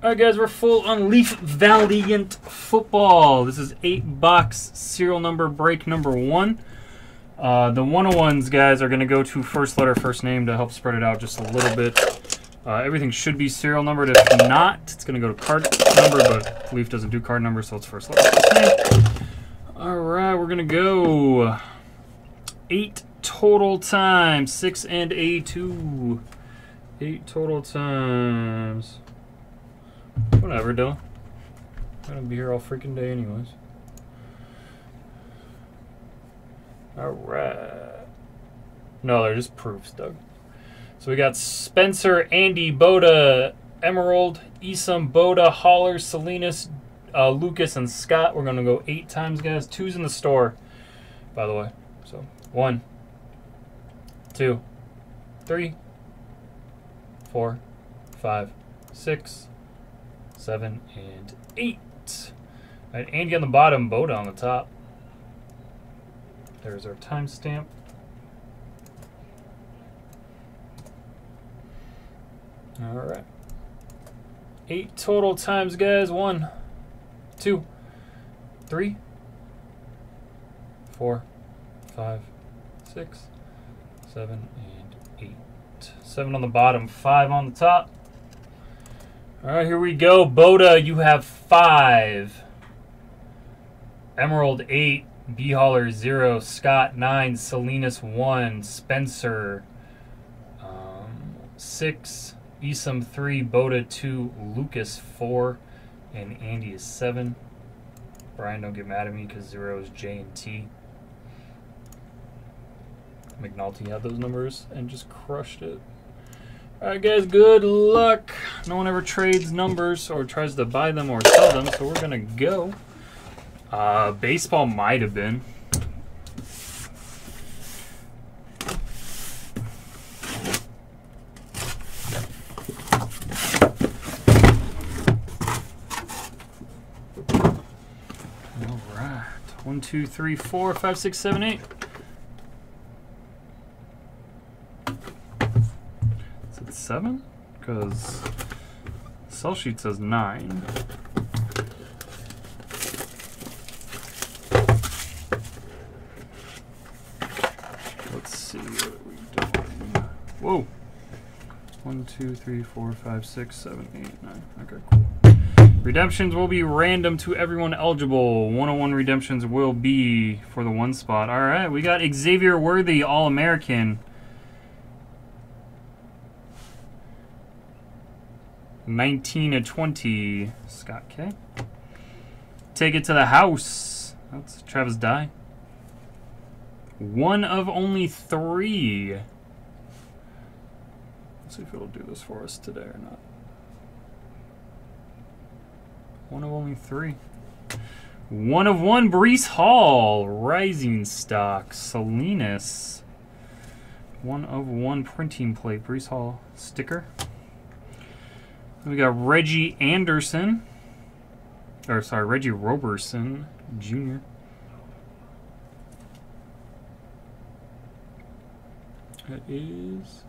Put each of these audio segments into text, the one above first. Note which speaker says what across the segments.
Speaker 1: All right, guys, we're full on Leaf Valiant football. This is eight box serial number break number one. Uh, the 101s, guys, are going to go to first letter, first name to help spread it out just a little bit. Uh, everything should be serial numbered. If not, it's going to go to card number, but Leaf doesn't do card number, so it's first letter. All right, we're going to go eight total times, six and a two. Eight total times. Whatever, Dylan. I'm gonna be here all freaking day, anyways. Alright. No, they're just proofs, Doug. So we got Spencer, Andy, Boda, Emerald, Isam, Boda, Holler, Salinas, uh, Lucas, and Scott. We're gonna go eight times, guys. Two's in the store, by the way. So one, two, three, four, five, six, seven, and eight. Right, Andy on the bottom, Boda on the top. There's our timestamp. All right. Eight total times, guys. One, two, three, four, five, six, seven, and eight. Seven on the bottom, five on the top. All right, here we go. Boda, you have five. Emerald, eight. B Holler, zero. Scott, nine. Salinas, one. Spencer, um, six. Isam, three. Boda, two. Lucas, four. And Andy is seven. Brian, don't get mad at me because zero is J and T. McNulty had those numbers and just crushed it. Alright guys, good luck. No one ever trades numbers or tries to buy them or sell them, so we're gonna go. Uh, baseball might have been. Alright. One, two, three, four, five, six, seven, eight. Is it seven? Because cell sheet says nine. Let's see what are we doing. Whoa. One, two, three, four, five, six, seven, eight, nine. Okay, cool. Redemptions will be random to everyone eligible. 101 redemptions will be for the one spot. All right, we got Xavier Worthy, All American. 19 to 20. Scott K. Take it to the house. That's Travis Dye. One of only three. Let's see if it'll do this for us today or not. One of only three. One of one, Breece Hall. Rising Stock. Salinas. One of one printing plate. Breece Hall sticker. We got Reggie Anderson. Or, sorry, Reggie Roberson Jr. That is.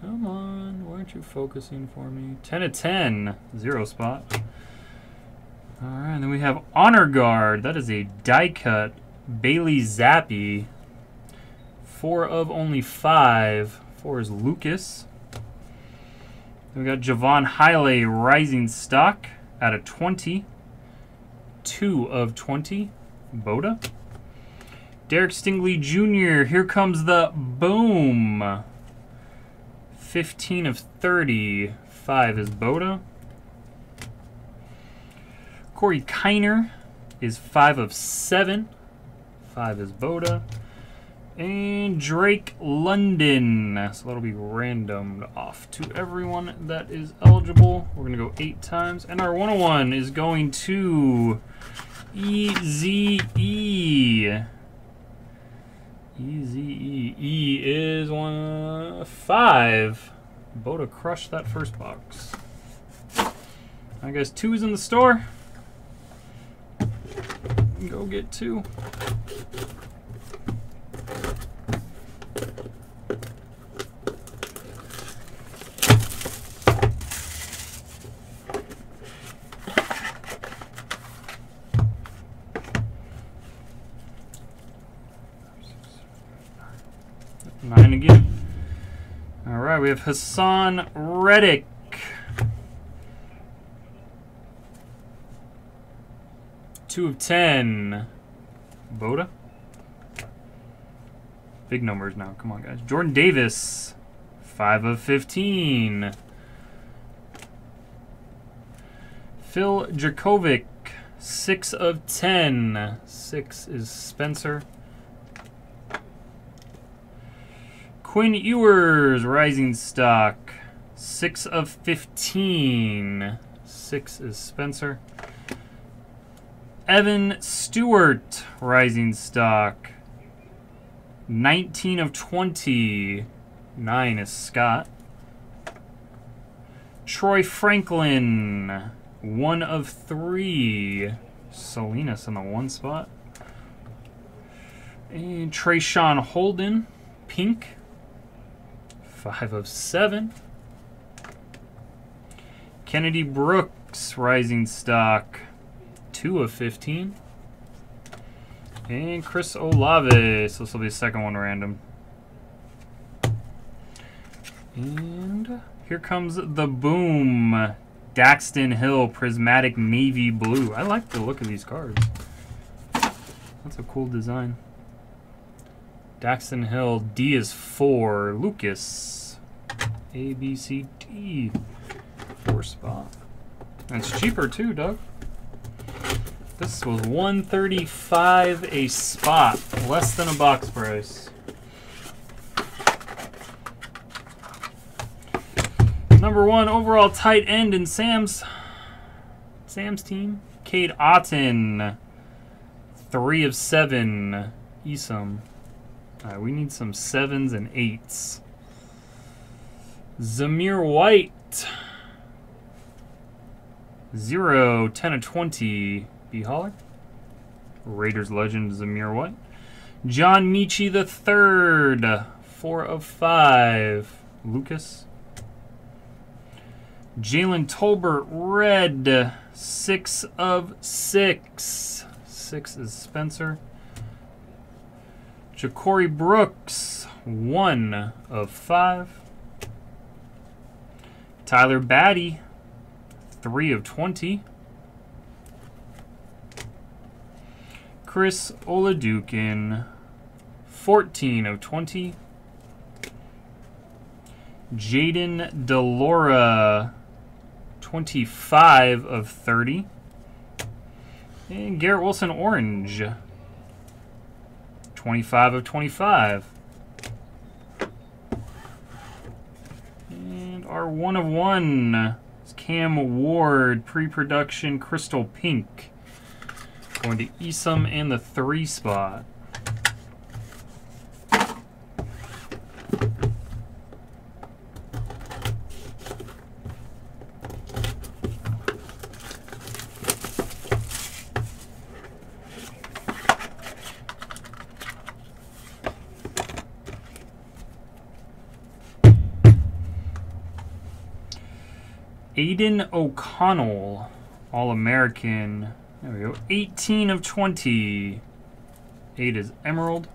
Speaker 1: Come on, why aren't you focusing for me? 10 of 10, zero spot. All right, and then we have Honor Guard. That is a die cut. Bailey Zappe. Four of only five. Four is Lucas. We got Javon Hiley Rising Stock out of 20. Two of 20. Boda. Derek Stingley Jr. Here comes the boom. 15 of 30. 5 is Boda. Corey Kiner is 5 of 7. 5 is Boda. And Drake London. So that'll be randomed off to everyone that is eligible. We're going to go 8 times. And our 101 is going to EZE. Easy E is one five. Boda crushed that first box. I guess two is in the store. Go get two. Nine again. All right, we have Haason Reddick. Two of ten. Boda. Big numbers now. Come on, guys. Jordan Davis. Five of fifteen. Phil Jurkovec. Six of ten. Six is Spencer. Quinn Ewers, Rising Stock. Six of fifteen. Six is Spencer. Evan Stewart, Rising Stock. 19 of 20. 9 is Scott. Troy Franklin, 1 of 3. Salinas in the one spot. And Trayshawn Holden, pink. 5 of 7. Kennedy Brooks, Rising Stock. 2 of 15. And Chris Olave. So this will be the second one random. And here comes the boom. Daxton Hill Prismatic Navy Blue. I like the look of these cards. That's a cool design. Daxton Hill, D is 4. Lucas, A, B, C, D. Four spot. It's cheaper too, Doug. This was 135 a spot, less than a box price. Number one overall tight end in Sam's Sam's team, Cade Otton. Three of seven. Esom. Alright, we need some sevens and eights. Zamir White. Zero, 10 of 20. B. Holler. Raiders legend Zamir White. John Metchie the third. Four of five. Lucas. Jalen Tolbert red. Six of six. Six is Spencer. Ja'Corey Brooks. One of five. Tyler Batty. Three of twenty. Chris Oladokun, 14 of 20. Jayden de Laura, 25 of 30. And Garrett Wilson Orange, 25 of 25. And our one of one is Cam Ward, pre-production Crystal Pink. Going to Esom in the three spot. Aidan O'Connell, All-American there we go. 18 of 20. 8 is Emerald.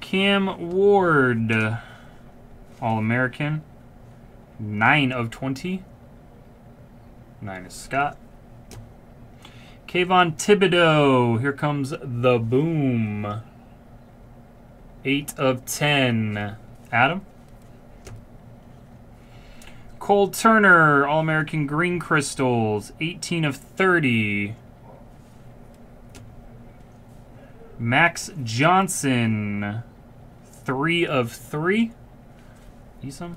Speaker 1: Cam Ward. All-American. 9 of 20. 9 is Scott. Kayvon Thibodeaux. Here comes the boom. 8 of 10. Adam. Cole Turner, All American Green Crystals, 18 of 30. Max Johnson, 3 of 3. Esom.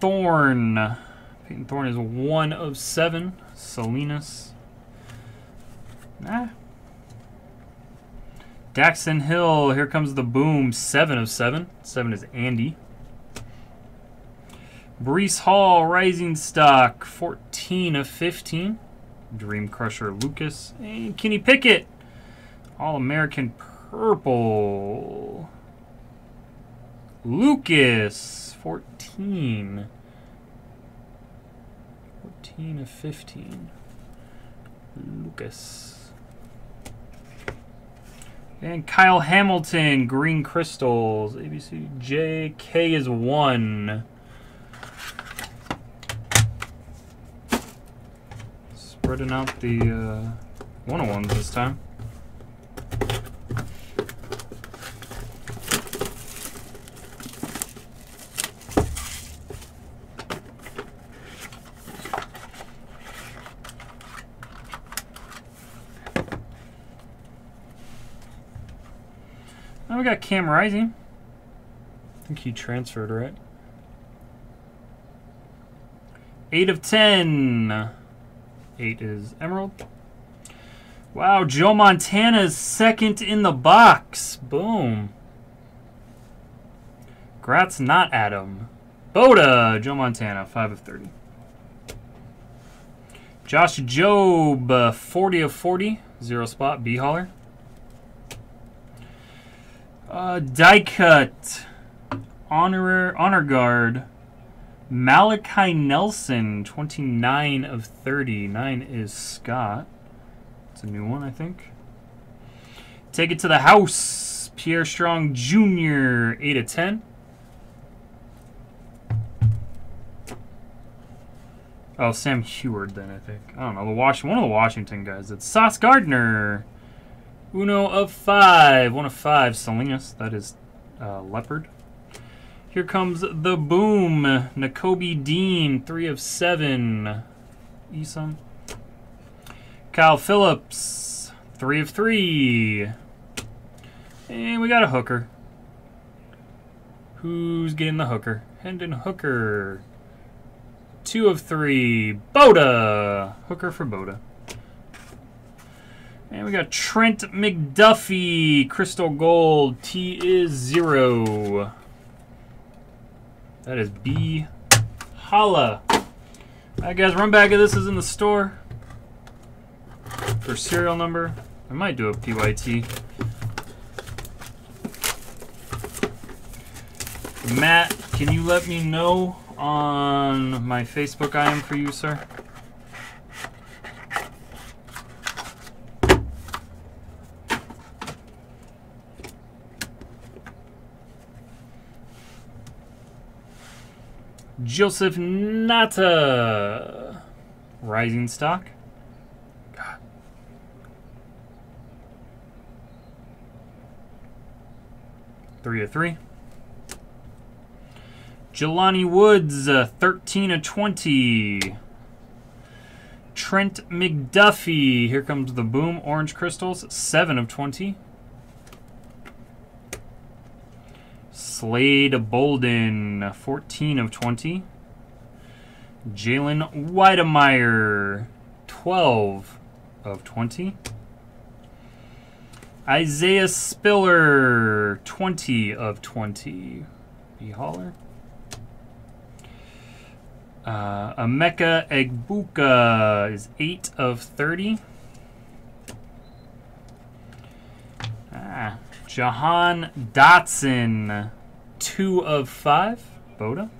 Speaker 1: Thorne. Payton Thorne is 1 of 7. Salinas. Ah. Daxton Hill, here comes the boom, 7 of 7. 7 is Andy. Breece Hall, Rising Stock, 14 of 15. Dream Crusher Lucas. And Kenny Pickett, All American Purple. Lucas, 14. 14 of 15. Lucas. And Kyle Hamilton, green crystals. ABC J K is one. Spreading out the uh, one on ones this time. Now we got Cam Rising. I think he transferred, right? 8 of 10. 8 is Emerald. Wow, Joe Montana's second in the box. Boom. Grats not Adam. Boda, Joe Montana, 5 of 30. Josh Jobe, uh, 40 of 40. Zero spot, B hauler. Uh, die cut. Honor, honor guard. Malachi Nelson, 29 of 30. 9 is Scott. It's a new one, I think. Take it to the house. Pierre Strong Jr., 8 of 10. Oh, Sam Heward then, I think. I don't know. The Wash one of the Washington guys. It's Sauce Gardner. Uno of five. One of five. Salinas. That is uh, Leopard. Here comes the boom. Nakobe Dean. Three of seven. Esom. Kyle Philips. Three of three. And we got a hooker. Who's getting the hooker? Hendon Hooker. Two of three. Boda. Hooker for Boda. And we got Trent McDuffie, Crystal Gold. T is zero. That is B. Holla. Alright, guys, run back of this is in the store. For serial number. I might do a PYT. Matt, can you let me know on my Facebook I am for you, sir? Joseph Ngata. Rising stock. God. Three of three. Jelani Woods, uh, 13 of 20. Trent McDuffie. Here comes the boom. Orange crystals, 7 of 20. Slade Bolden, 14 of 20. Jalen Wydermyer, 12 of 20. Isaiah Spiller, 20 of 20. B. Holler. Uh, Emeka Egbuka is 8 of 30. Ah, Jahan Dotson, 2 of 5. Boda.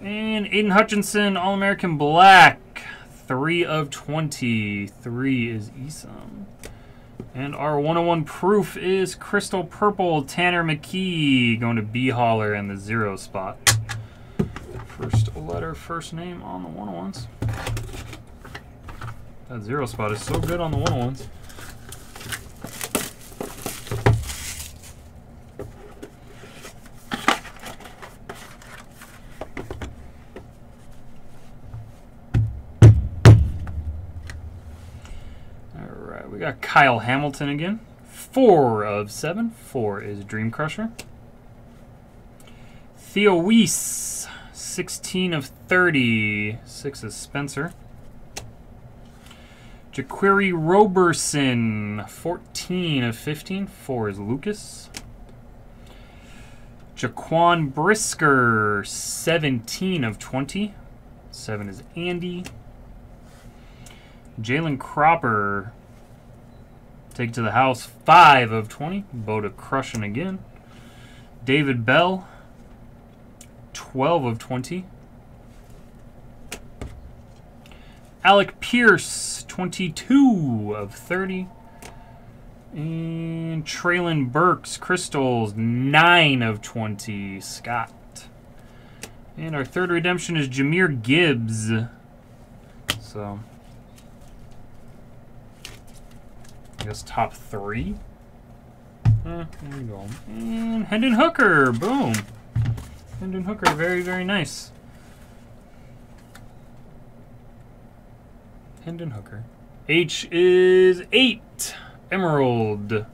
Speaker 1: And Aidan Hutchinson, All American Black, 3 of 20. 3 is Esom. And our 101 proof is Crystal Purple, Tanner McKee, going to B Holler in the zero spot. First letter, first name on the 101s. That zero spot is so good on the 101s. Kyle Hamilton again. Four of seven. Four is Dream Crusher. Theo Wease, 16 of 30. Six is Spencer. Jaquarii Roberson, 14 of 15. Four is Lucas. Jaquan Brisker, 17 of 20. Seven is Andy. Jalen Cropper, take to the house, 5 of 20. Boda crushing again. David Bell, 12 of 20. Alec Pierce, 22 of 30. And Treylon Burks, Crystals, 9 of 20. Scott. And our third redemption is Jahmyr Gibbs. So, I guess top three. Uh, there we go. And Hendon Hooker, boom. Hendon Hooker, very, very nice. Hendon Hooker. H is eight. Emerald.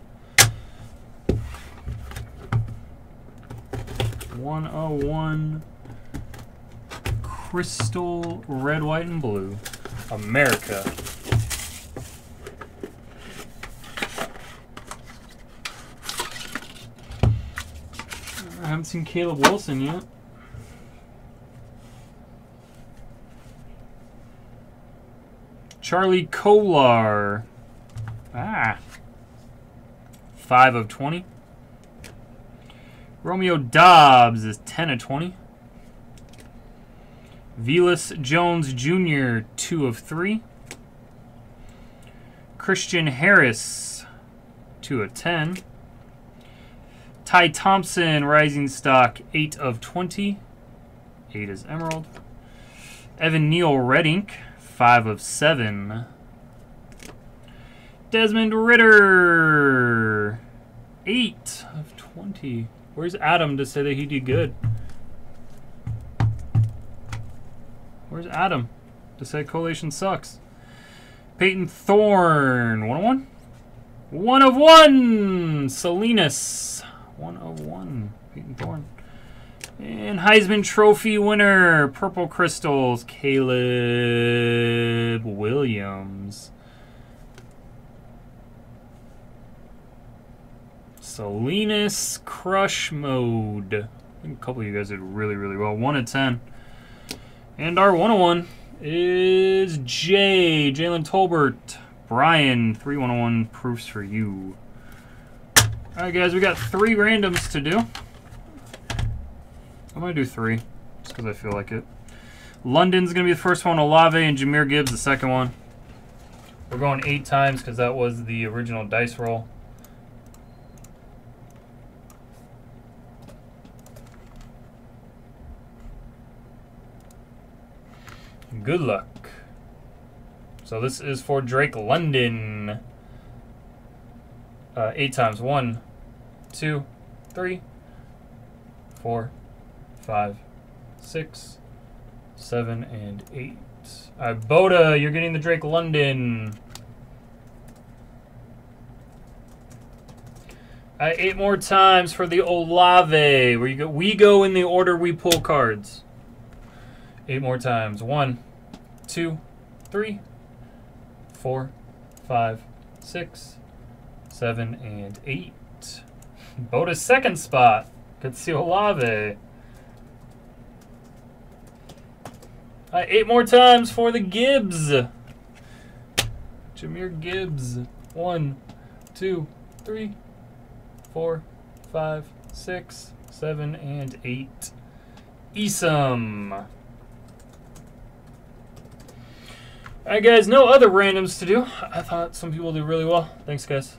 Speaker 1: 101 Crystal Red, White, and Blue. America. I haven't seen Caleb Wilson yet. Charlie Kolar. Ah. 5 of 20. Romeo Doubs is 10 of 20. Velus Jones Jr., 2 of 3. Christian Harris, 2 of 10. Ty Thompson, Rising Stock, 8 of 20. 8 is Emerald. Evan Neal Red Ink, 5 of 7. Desmond Ridder, 8 of 20. Where's Adam to say that he did good? Where's Adam to say collation sucks? Payton Thorne, 101. One 1 of one! Salinas, one of one. Payton Thorne. And Heisman Trophy winner, Purple Crystals, Caleb Williams. Salinas Crush Mode. I think a couple of you guys did really, really well. 1 of 10. And our 101 is Jay, Jalen Tolbert. Brian, 3 101 proofs for you. Alright, guys, we got three randoms to do. I'm going to do three, just because I feel like it. London's going to be the first one, Olave and Jahmyr Gibbs the second one. We're going eight times because that was the original dice roll. Good luck. So this is for Drake London. Uh, eight times. One, two, three, four, five, six, seven, and eight. Uh, Boda, you're getting the Drake London. Uh, eight more times for the Olave. Where you go? We go in the order we pull cards. Eight more times. One, two, three, four, five, six, seven, and eight. Boda's second spot. Good see Olave. Uh, eight more times for the Gibbs. Jahmyr Gibbs. One, two, three, four, five, six, seven, and eight. Esom. Alright guys, no other randoms to do. I thought some people did really well. Thanks guys.